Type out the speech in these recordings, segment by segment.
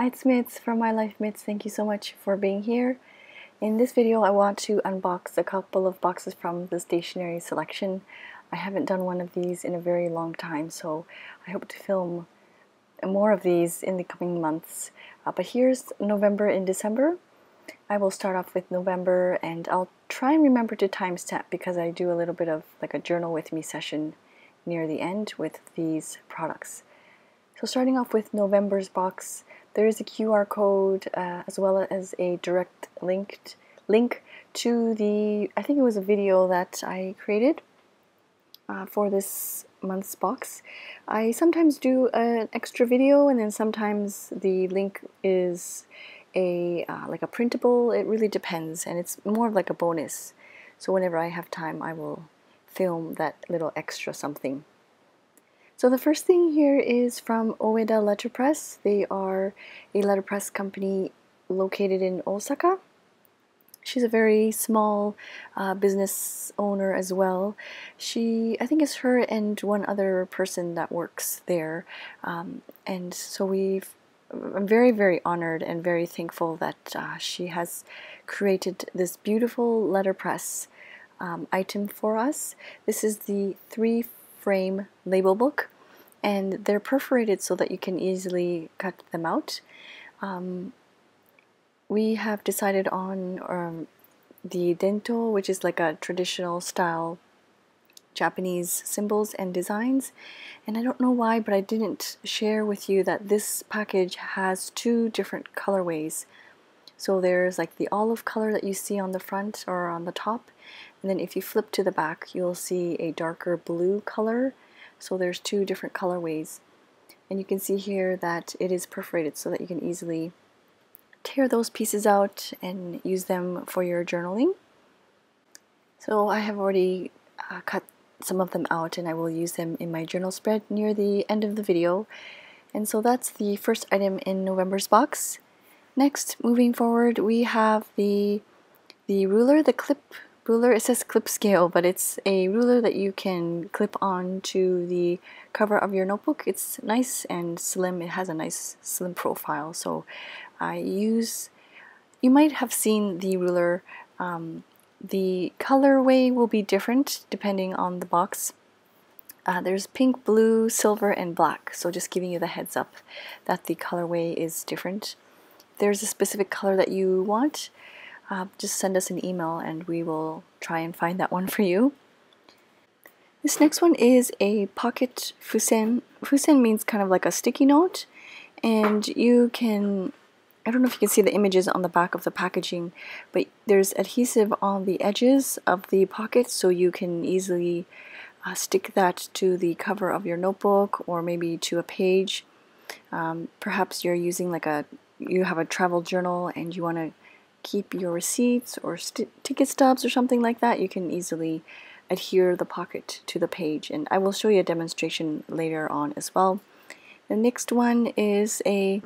Hi, Mits from My Life Mits. Thank you so much for being here. In this video, I want to unbox a couple of boxes from the stationery selection. I haven't done one of these in a very long time, so I hope to film more of these in the coming months. Uh, but here's November and December. I will start off with November and I'll try and remember to timestamp because I do a little bit of like a journal with me session near the end with these products. So starting off with November's box, there is a QR code uh, as well as a direct linked link to the, I think it was a video that I created uh, for this month's box. I sometimes do an extra video and then sometimes the link is a uh, like a printable. It really depends and it's more of like a bonus. So whenever I have time I will film that little extra something. So the first thing here is from Oeda Letterpress. They are a letterpress company located in Osaka. She's a very small uh, business owner as well. She, I think it's her and one other person that works there. Um, and so we've, I'm very, very honored and very thankful that uh, she has created this beautiful letterpress um, item for us. This is the three frame label book and they're perforated so that you can easily cut them out. Um, we have decided on um, the dento, which is like a traditional style Japanese symbols and designs. And I don't know why, but I didn't share with you that this package has two different colorways. So there's like the olive color that you see on the front or on the top. And then if you flip to the back, you'll see a darker blue color so there's two different colorways. And you can see here that it is perforated so that you can easily tear those pieces out and use them for your journaling. So I have already uh, cut some of them out and I will use them in my journal spread near the end of the video. And so that's the first item in November's box. Next, moving forward, we have the the ruler, the clip ruler. It says clip scale, but it's a ruler that you can clip on to the cover of your notebook. It's nice and slim. It has a nice slim profile. So I use, you might have seen the ruler. Um, the colorway will be different depending on the box. Uh, there's pink, blue, silver, and black. So just giving you the heads up that the colorway is different. there's a specific color that you want, uh, just send us an email and we will try and find that one for you. This next one is a pocket fusen. Fusen means kind of like a sticky note, and you can I don't know if you can see the images on the back of the packaging, but there's adhesive on the edges of the pocket so you can easily uh, stick that to the cover of your notebook or maybe to a page. Um, perhaps you're using like a, you have a travel journal and you want to keep your receipts or ticket stubs or something like that, you can easily adhere the pocket to the page. And I will show you a demonstration later on as well. The next one is a,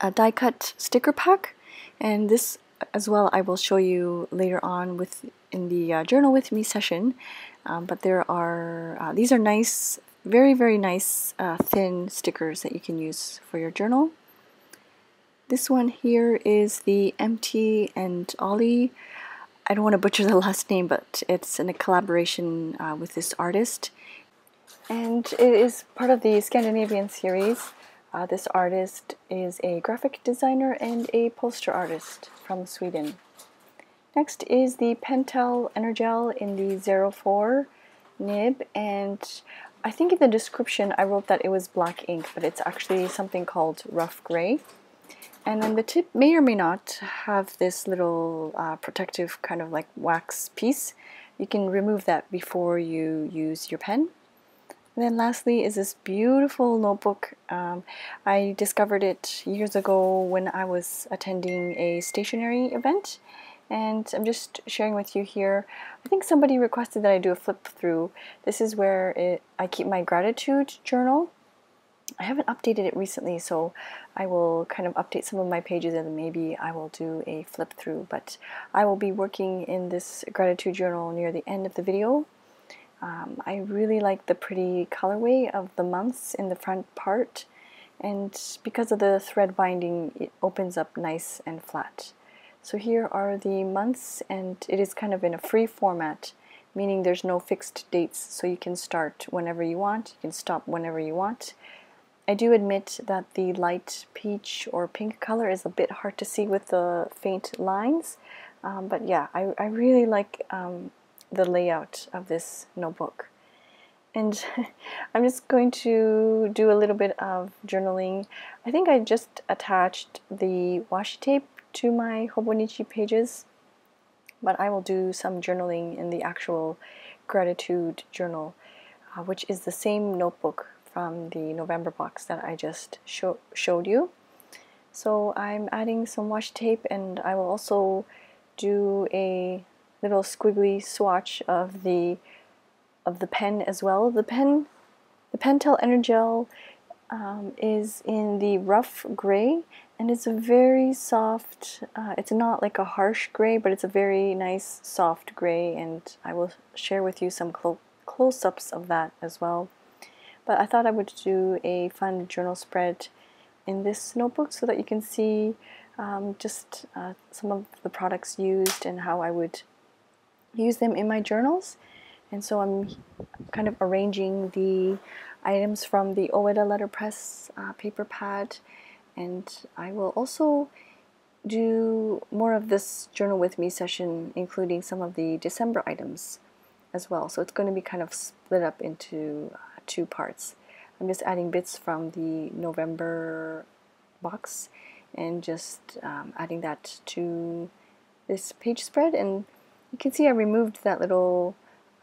a die cut sticker pack. And this as well I will show you later on with in the uh, journal with me session. Um, but there are, uh, these are nice, very, very nice uh, thin stickers that you can use for your journal. This one here is the MT and Ollie. I don't want to butcher the last name, but it's in a collaboration uh, with this artist. And it is part of the Scandinavian series. Uh, this artist is a graphic designer and a poster artist from Sweden. Next is the Pentel Energel in the 04 nib, and I think in the description I wrote that it was black ink, but it's actually something called rough gray. And then the tip may or may not have this little uh, protective kind of like wax piece. You can remove that before you use your pen. And then lastly is this beautiful notebook. Um, I discovered it years ago when I was attending a stationery event and I'm just sharing with you here. I think somebody requested that I do a flip through. This is where it, I keep my gratitude journal I haven't updated it recently, so I will kind of update some of my pages and maybe I will do a flip through. But I will be working in this gratitude journal near the end of the video. Um, I really like the pretty colorway of the months in the front part and because of the thread binding it opens up nice and flat. So here are the months and it is kind of in a free format meaning there's no fixed dates so you can start whenever you want, you can stop whenever you want. I do admit that the light peach or pink color is a bit hard to see with the faint lines um, but yeah I, I really like um, the layout of this notebook and I'm just going to do a little bit of journaling. I think I just attached the washi tape to my Hobonichi pages, but I will do some journaling in the actual gratitude journal, uh, which is the same notebook from the November box that I just show showed you. So I'm adding some washi tape and I will also do a little squiggly swatch of the of the pen as well. The pen, the Pentel Energel um, is in the rough gray and it's a very soft, uh, it's not like a harsh gray, but it's a very nice soft gray and I will share with you some clo close-ups of that as well. But I thought I would do a fun journal spread in this notebook so that you can see um, just uh, some of the products used and how I would use them in my journals. And so I'm kind of arranging the items from the Oeda letterpress uh, paper pad and I will also do more of this journal with me session including some of the December items as well so it's going to be kind of split up into two parts I'm just adding bits from the November box and just um, adding that to this page spread and you can see I removed that little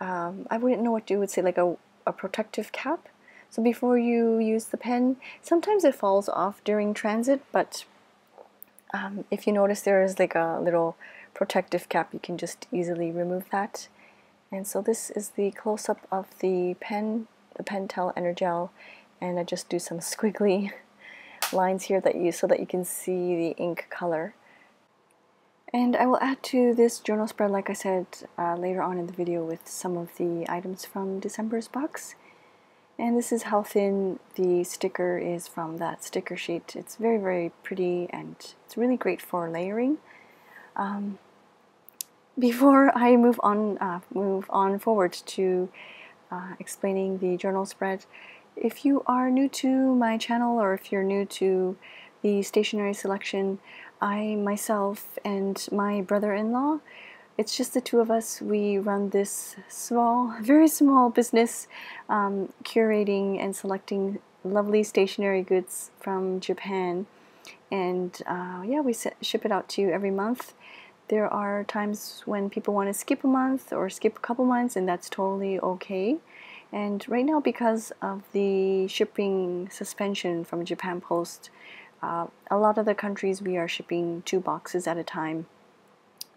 um, I wouldn't know what you would say, like a, a protective cap. So before you use the pen, sometimes it falls off during transit, but um, if you notice there is like a little protective cap, you can just easily remove that. And so this is the close-up of the pen, the Pentel Energel, and I just do some squiggly lines here that you so that you can see the ink color. And I will add to this journal spread, like I said uh, later on in the video, with some of the items from December's box. And this is how thin the sticker is from that sticker sheet. It's very, very pretty and it's really great for layering. Um, before I move on, uh, move on forward to uh, explaining the journal spread, if you are new to my channel or if you're new to the stationery selection, I myself and my brother-in-law it's just the two of us we run this small very small business um, curating and selecting lovely stationery goods from Japan. And uh, yeah we ship it out to you every month there are times when people want to skip a month or skip a couple months and that's totally okay and right now because of the shipping suspension from Japan Post uh, a lot of the countries we are shipping two boxes at a time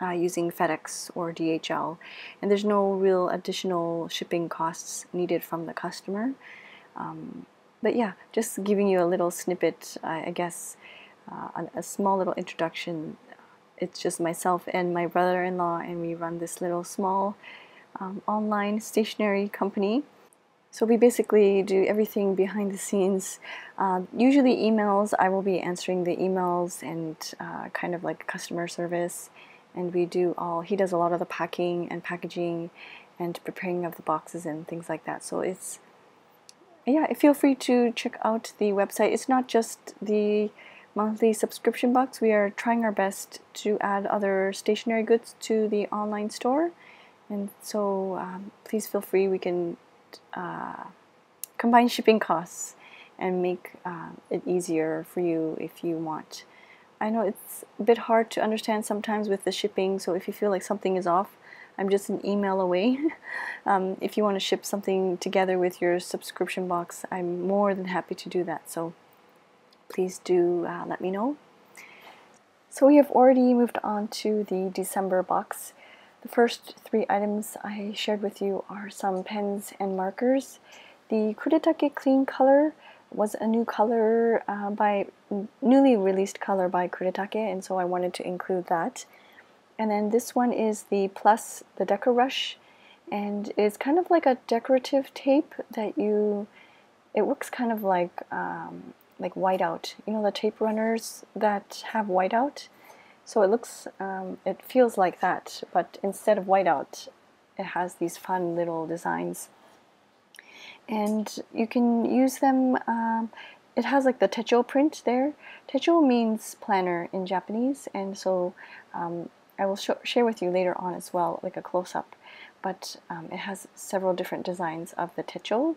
uh, using FedEx or DHL, and there's no real additional shipping costs needed from the customer. Um, but yeah, just giving you a little snippet, I, I guess, uh, a, a small little introduction. It's just myself and my brother-in-law, and we run this little small um, online stationery company so we basically do everything behind the scenes. Uh, usually emails, I will be answering the emails and uh, kind of like customer service. And we do all, he does a lot of the packing and packaging and preparing of the boxes and things like that. So it's, yeah, feel free to check out the website. It's not just the monthly subscription box. We are trying our best to add other stationery goods to the online store. And so um, please feel free. We can uh, combine shipping costs and make uh, it easier for you if you want. I know it's a bit hard to understand sometimes with the shipping, so if you feel like something is off, I'm just an email away. um, if you want to ship something together with your subscription box, I'm more than happy to do that. So please do uh, let me know. So we have already moved on to the December box. The first three items I shared with you are some pens and markers. The Kuretake Clean Color was a new color uh, by newly released color by Kuretake and so I wanted to include that. And then this one is the Plus the Deco Rush and it's kind of like a decorative tape that you it looks kind of like um, like whiteout. You know the tape runners that have whiteout? So it looks, um, it feels like that, but instead of whiteout, it has these fun little designs. And you can use them, um, it has like the techo print there. Techo means planner in Japanese, and so um, I will sh share with you later on as well, like a close-up. But um, it has several different designs of the techo.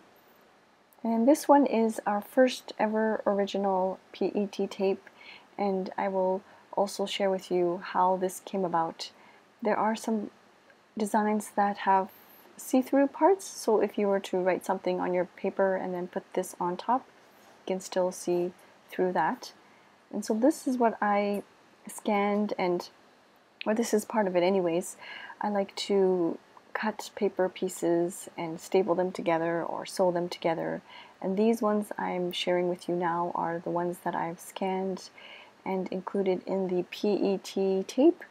And this one is our first ever original PET tape, and I will also share with you how this came about. There are some designs that have see-through parts, so if you were to write something on your paper and then put this on top, you can still see through that. And so this is what I scanned and, or this is part of it anyways, I like to cut paper pieces and staple them together or sew them together. And these ones I'm sharing with you now are the ones that I've scanned and included in the PET tape.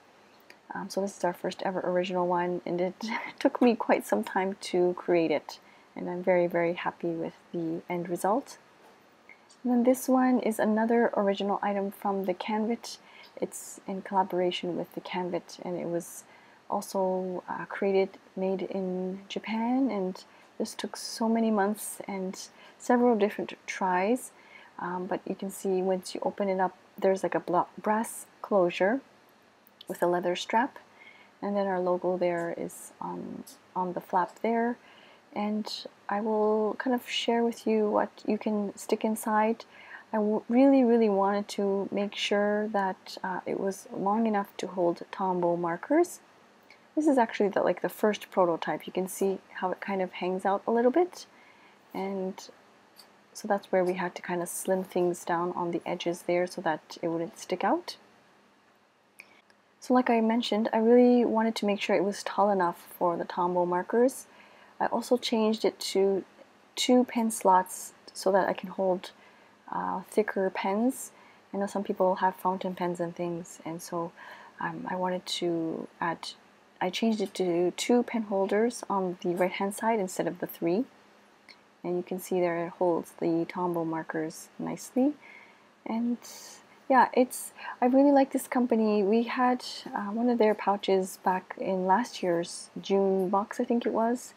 Um, so this is our first ever original one and it took me quite some time to create it and I'm very very happy with the end result. And then this one is another original item from the Canvit. It's in collaboration with the Canvit and it was also uh, created, made in Japan and this took so many months and several different tries um, but you can see once you open it up there's like a brass closure with a leather strap and then our logo there is on, on the flap there and I will kind of share with you what you can stick inside. I really really wanted to make sure that uh, it was long enough to hold Tombow markers. This is actually the, like the first prototype. You can see how it kind of hangs out a little bit and so that's where we had to kind of slim things down on the edges there so that it wouldn't stick out. So like I mentioned, I really wanted to make sure it was tall enough for the Tombow markers. I also changed it to two pen slots so that I can hold uh, thicker pens. I know some people have fountain pens and things, and so um, I wanted to add, I changed it to two pen holders on the right hand side instead of the three. And you can see there it holds the Tombow markers nicely. And yeah it's I really like this company. We had uh, one of their pouches back in last year's June box I think it was.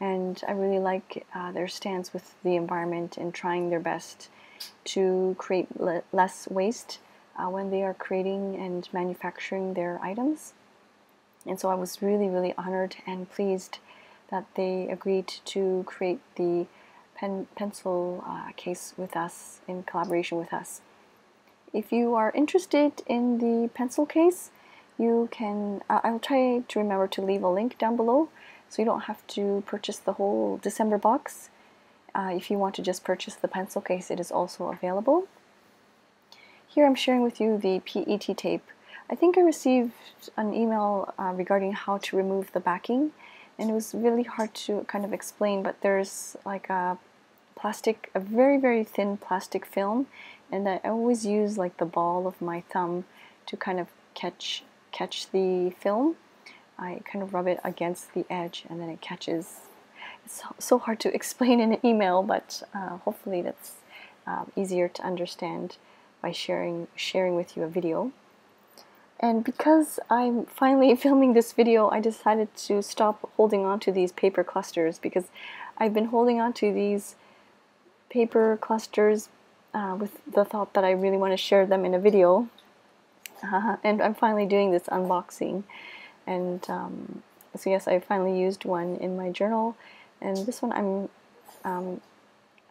And I really like uh, their stance with the environment and trying their best to create le less waste uh, when they are creating and manufacturing their items and so I was really really honored and pleased that they agreed to create the pen pencil uh, case with us in collaboration with us. If you are interested in the pencil case, you can, uh, I'll try to remember to leave a link down below so you don't have to purchase the whole December box. Uh, if you want to just purchase the pencil case, it is also available. Here I'm sharing with you the PET tape. I think I received an email uh, regarding how to remove the backing and it was really hard to kind of explain but there's like a plastic a very very thin plastic film and I always use like the ball of my thumb to kind of catch catch the film. I kind of rub it against the edge and then it catches. It's so hard to explain in an email but uh, hopefully that's um, easier to understand by sharing sharing with you a video and because I'm finally filming this video, I decided to stop holding on to these paper clusters because I've been holding on to these paper clusters uh, with the thought that I really want to share them in a video. Uh, and I'm finally doing this unboxing. And um, so yes, I finally used one in my journal. And this one I'm, um,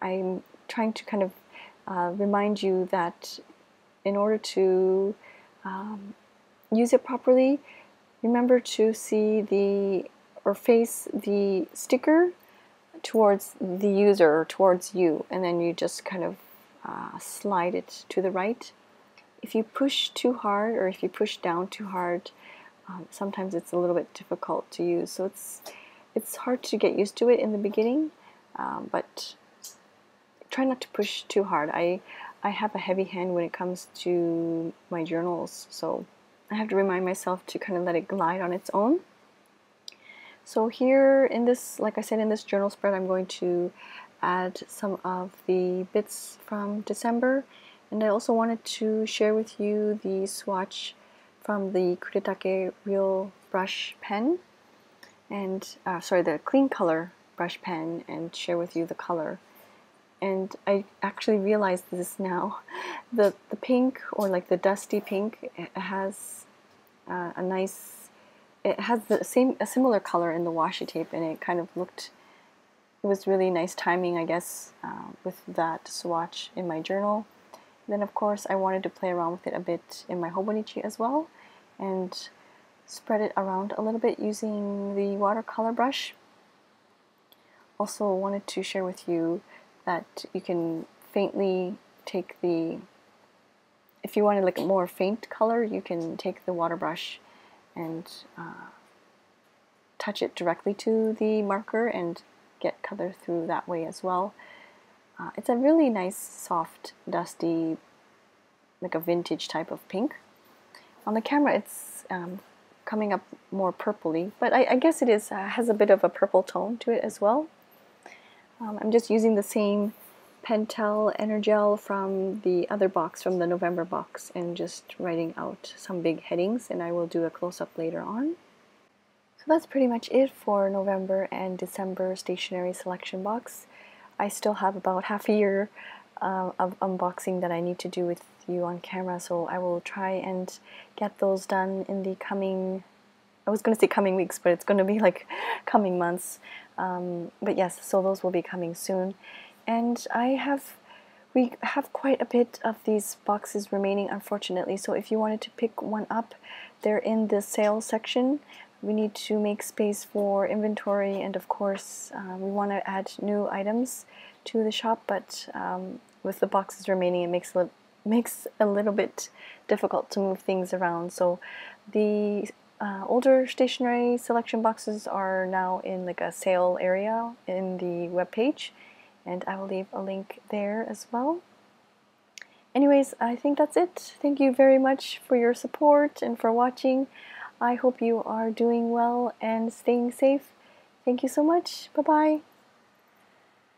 I'm trying to kind of uh, remind you that in order to um, use it properly, remember to see the or face the sticker towards the user or towards you and then you just kind of uh, slide it to the right. If you push too hard or if you push down too hard, um, sometimes it's a little bit difficult to use. So it's it's hard to get used to it in the beginning, um, but try not to push too hard. I I have a heavy hand when it comes to my journals, so I have to remind myself to kind of let it glide on its own. So here in this, like I said, in this journal spread, I'm going to add some of the bits from December and I also wanted to share with you the swatch from the Kuretake Real Brush Pen and uh, sorry the clean color brush pen and share with you the color and I actually realized this now the the pink or like the dusty pink has uh, a nice it has the same a similar color in the washi tape and it kind of looked it was really nice timing I guess uh, with that swatch in my journal then of course I wanted to play around with it a bit in my Hobonichi as well and spread it around a little bit using the watercolor brush. Also wanted to share with you that you can faintly take the, if you want to like a more faint color, you can take the water brush and uh, touch it directly to the marker and get color through that way as well. Uh, it's a really nice, soft, dusty, like a vintage type of pink. On the camera, it's um, coming up more purpley, but I, I guess it is uh, has a bit of a purple tone to it as well. Um, I'm just using the same Pentel Energel from the other box, from the November box, and just writing out some big headings, and I will do a close-up later on. So that's pretty much it for November and December stationery selection box. I still have about half a year uh, of unboxing that I need to do with you on camera, so I will try and get those done in the coming. I was going to say coming weeks, but it's going to be like coming months. Um, but yes, so those will be coming soon. And I have, we have quite a bit of these boxes remaining, unfortunately. So if you wanted to pick one up, they're in the sales section. We need to make space for inventory, and of course, uh, we want to add new items to the shop. But um, with the boxes remaining, it makes it makes a little bit difficult to move things around. So the uh, older stationery selection boxes are now in like a sale area in the web page and I will leave a link there as well. Anyways, I think that's it. Thank you very much for your support and for watching. I hope you are doing well and staying safe. Thank you so much. Bye bye.